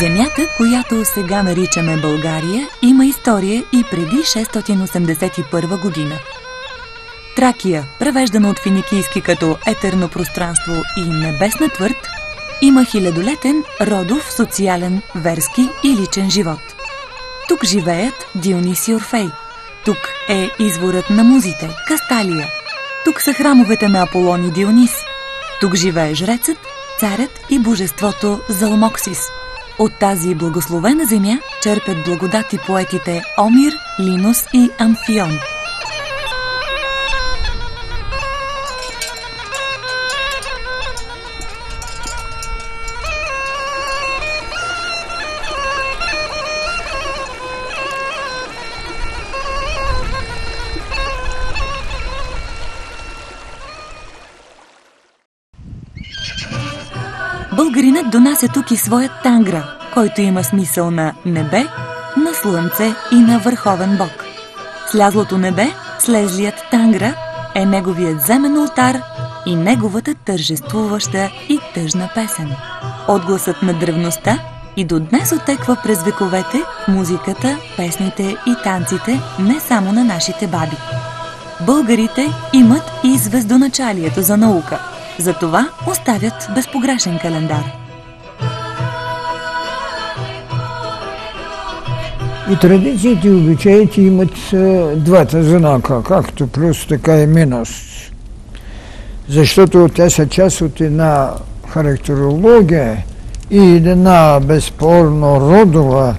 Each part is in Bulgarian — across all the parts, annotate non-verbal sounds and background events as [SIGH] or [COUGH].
Земята, която сега наричаме България, има история и преди 681 година. Тракия, превеждана от финикийски като етерно пространство и небесна твърд, има хилядолетен родов, социален, верски и личен живот. Тук живеят Дионис и Орфей. Тук е изворът на музите, Касталия. Тук са храмовете на Аполон и Дионис. Тук живее жрецът, царят и божеството Залмоксис – от тази благословена земя черпят благодати поетите Омир, Линус и Амфион. Българинът донася тук и своят тангра, който има смисъл на небе, на слънце и на върховен бог. Слязлото небе, слезлият тангра, е неговият земен ултар и неговата тържествуваща и тъжна песен. Отгласът на древността и до днес отеква през вековете музиката, песните и танците не само на нашите баби. Българите имат и звездоначалието за наука – затова оставят безпогрешен календар. И традициите и обичаите имат двата знака, както плюс, така и минус. Защото те са част от една характерология и една безспорно родова,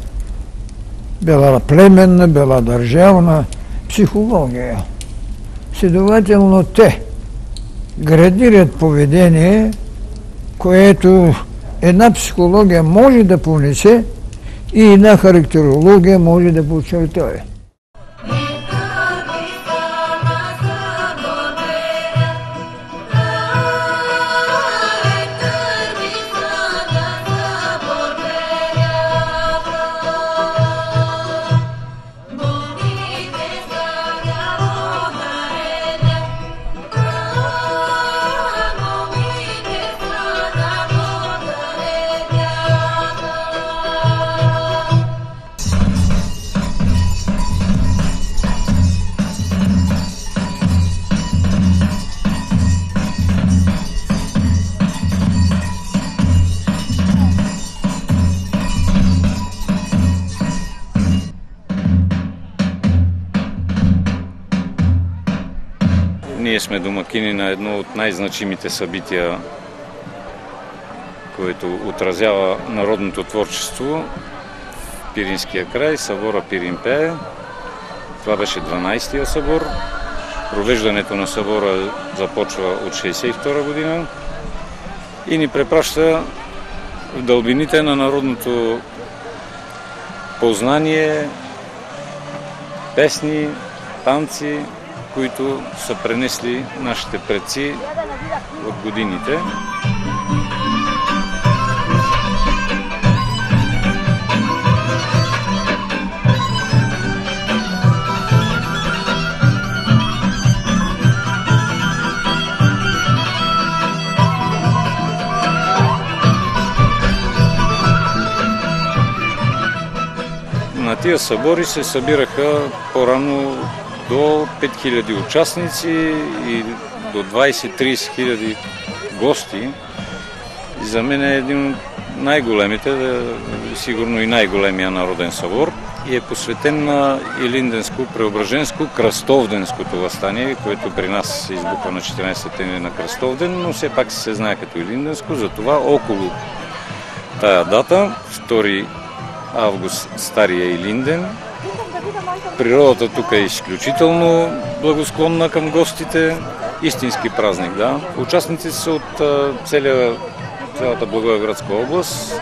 била племенна, била държавна психология. Следователно те – градират поведение, което една психология може да понесе и една характерология може да подчертае. Ние сме домакини на едно от най-значимите събития, което отразява народното творчество в Пиринския край, събора Пиринпе. Това беше 12-я събор. Провеждането на събора започва от 62 година и ни препраща в дълбините на народното познание, песни, танци, които са пренесли нашите предци от годините. На тия събори се събираха по-рано до 5000 участници и до 20-30 хиляди гости. И за мен е един от най-големите, сигурно и най-големия народен събор и е посветен на Илинденско-Преображенско кръстовденското възстание, което при нас се избухва на 14 септември на Кръстовден, но все пак се знае като Илинденско, затова около тая дата, 2 август Стария Илинден, Природата тук е изключително благосклонна към гостите. Истински празник, да. Участници са от целия, цялата Благоевградска област.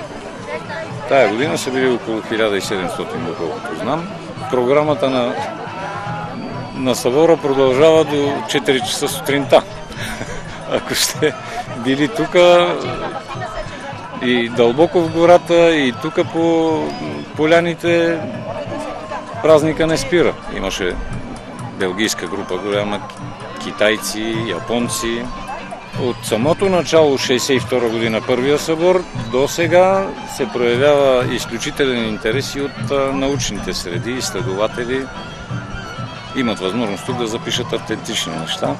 Тая година са били около 1700, доколкото знам. Програмата на, на събора продължава до 4 часа сутринта. [LAUGHS] Ако сте били тук и дълбоко в гората, и тук по поляните, празника не спира. Имаше белгийска група голяма, китайци, японци. От самото начало 1962 година първия събор до сега се проявява изключителен интерес и от научните среди, изследователи имат възможност тук да запишат автентични неща.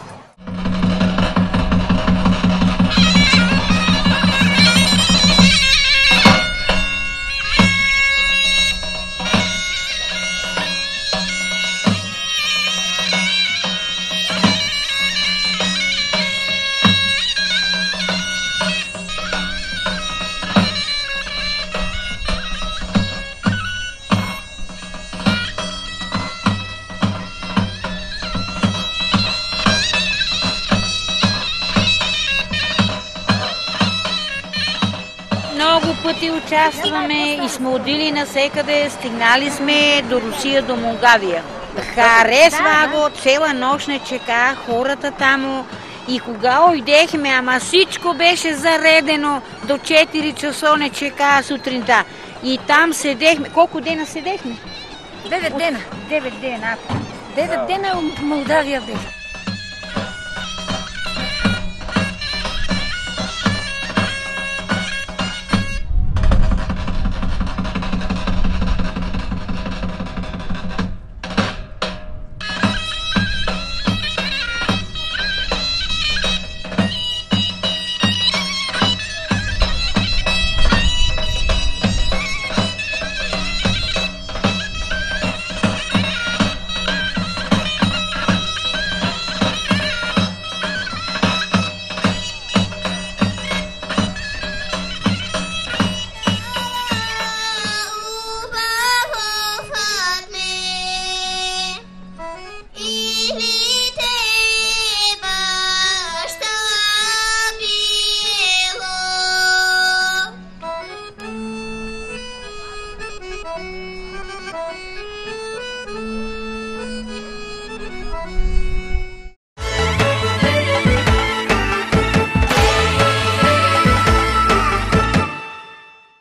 Пъти участваме и сме отили насекъде, стигнали сме до Русия, до Молдавия. Харесва го, цела нощ не чека, хората там. И кога ойдехме, ама всичко беше заредено, до 4 часа не чека сутринта. И там седехме. Колко дена седехме? Девет дена. Девет дена. Девет дена в Молдавия беше.